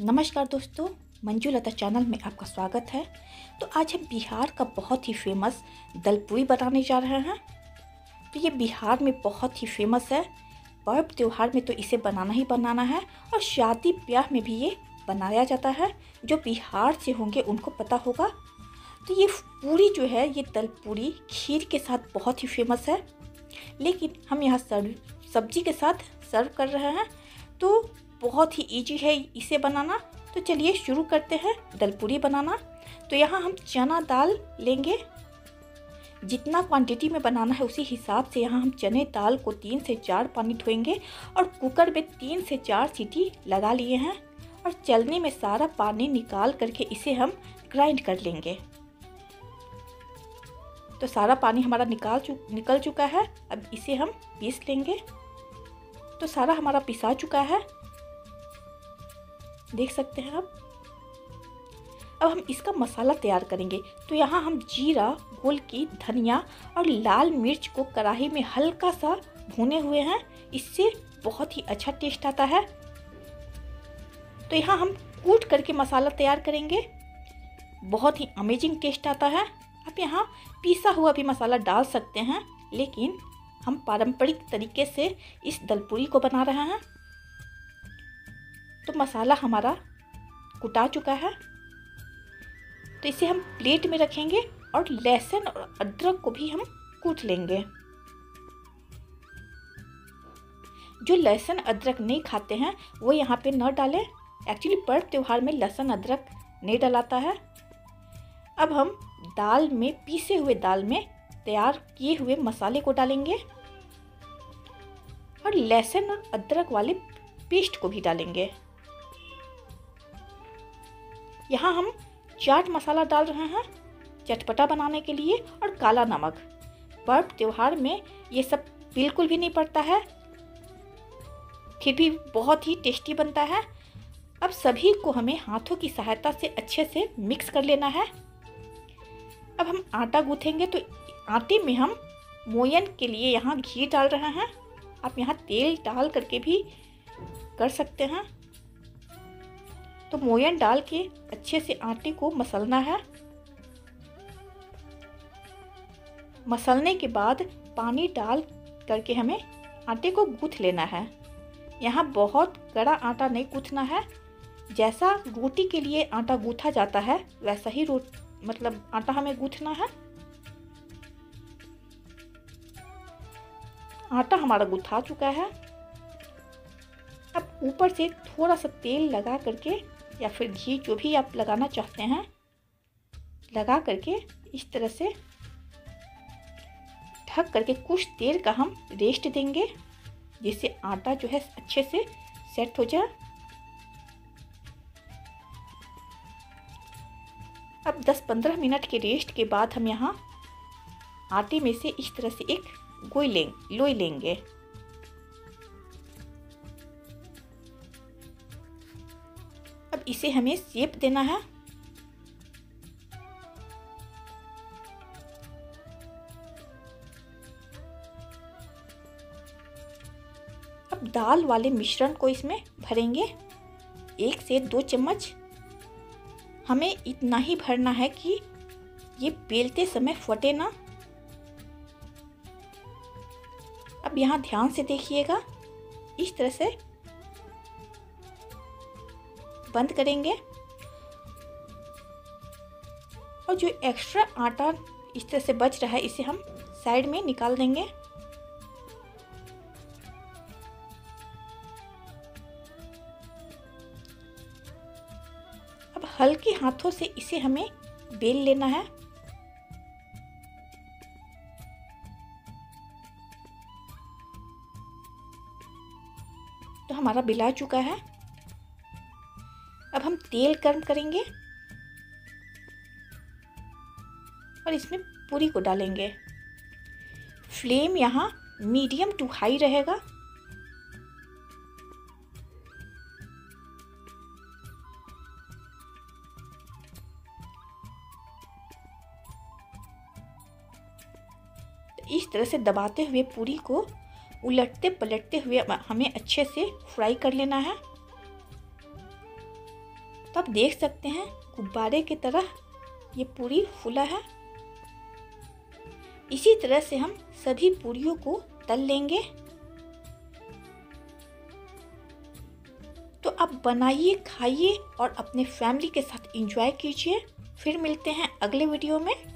नमस्कार दोस्तों, मंजू लता चैनल में आपका स्वागत है। तो आज हम बिहार का बहुत ही फ़ेमस दलपुरी बनाने जा रहे हैं। तो ये बिहार में बहुत ही फ़ेमस है। पर्व त्योहार में तो इसे बनाना ही बनाना है और शादी ब्याह में भी ये बनाया जाता है। जो बिहार से होंगे उनको पता होगा। तो ये पूरी जो है, ये दलपूरी खीर के साथ बहुत ही फ़ेमस है। लेकिन हम यहाँ सर्व सब्ज़ी के साथ सर्व कर रहे हैं। तो बहुत ही इजी है इसे बनाना। तो चलिए शुरू करते हैं दलपूरी बनाना। तो यहाँ हम चना दाल लेंगे। जितना क्वांटिटी में बनाना है उसी हिसाब से यहाँ हम चने दाल को तीन से चार पानी धोएँगे और कुकर में तीन से चार सीटी लगा लिए हैं और चलने में सारा पानी निकाल करके इसे हम ग्राइंड कर लेंगे। तो सारा पानी हमारा निकाल चु, निकल चुका है। अब इसे हम पीस लेंगे। तो सारा हमारा पिसा चुका है। देख सकते हैं आप। अब हम इसका मसाला तैयार करेंगे। तो यहाँ हम जीरा, गोल की धनिया और लाल मिर्च को कढ़ाई में हल्का सा भुने हुए हैं। इससे बहुत ही अच्छा टेस्ट आता है। तो यहाँ हम कूट करके मसाला तैयार करेंगे। बहुत ही अमेजिंग टेस्ट आता है। आप यहाँ पीसा हुआ भी मसाला डाल सकते हैं, लेकिन हम पारंपरिक तरीके से इस दलपूरी को बना रहे हैं। तो मसाला हमारा कुटा चुका है। तो इसे हम प्लेट में रखेंगे और लहसुन और अदरक को भी हम कूट लेंगे। जो लहसुन अदरक नहीं खाते हैं, वो यहाँ पे न डालें। एक्चुअली पर्व त्योहार में लहसुन अदरक नहीं डलाता है। अब हम दाल में, पीसे हुए दाल में तैयार किए हुए मसाले को डालेंगे और लहसुन और अदरक वाले पेस्ट को भी डालेंगे। यहाँ हम चाट मसाला डाल रहे हैं, चटपटा बनाने के लिए और काला नमक। पर्व त्योहार में ये सब बिल्कुल भी नहीं पड़ता है। फिर भी बहुत ही टेस्टी बनता है। अब सभी को हमें हाथों की सहायता से अच्छे से मिक्स कर लेना है। अब हम आटा गूँथेंगे तो आटे में हम मोयन के लिए यहाँ घी डाल रहे हैं। आप यहाँ तेल डाल करके भी कर सकते हैं। तो मोयन डाल के अच्छे से आटे को मसलना है। मसलने के बाद पानी डाल करके हमें आटे को गूँथ लेना है। यहाँ बहुत कड़ा आटा नहीं गूँथना है। जैसा रोटी के लिए आटा गूँथा जाता है, वैसा ही रोट मतलब आटा हमें गूँथना है। आटा हमारा गुथा चुका है। अब ऊपर से थोड़ा सा तेल लगा करके या फिर घी जो भी आप लगाना चाहते हैं, लगा करके इस तरह से ढक करके कुछ देर का हम रेस्ट देंगे, जिससे आटा जो है अच्छे से सेट हो जाए। अब 10-15 मिनट के रेस्ट के बाद हम यहाँ आटे में से इस तरह से एक गोई लें, लोई लेंगे। इसे हमें शेप देना है। अब दाल वाले मिश्रण को इसमें भरेंगे। एक से दो चम्मच। हमें इतना ही भरना है कि ये बेलते समय फटे ना। अब यहाँ ध्यान से देखिएगा। इस तरह से बंद करेंगे। और जो एक्स्ट्रा आटा इस तरह से बच रहा है, इसे हम साइड में निकाल देंगे। अब हल्के हाथों से इसे हमें बेल लेना है। तो हमारा बिला चुका है। तेल गर्म करेंगे और इसमें पूरी को डालेंगे। फ्लेम यहाँ मीडियम टू हाई रहेगा। तो इस तरह से दबाते हुए पूरी को उलटते पलटते हुए हमें अच्छे से फ्राई कर लेना है। तो आप देख सकते हैं, गुब्बारे की तरह ये पूरी फूला है। इसी तरह से हम सभी पूरियों को तल लेंगे। तो आप बनाइए, खाइए और अपने फैमिली के साथ एंजॉय कीजिए। फिर मिलते हैं अगले वीडियो में।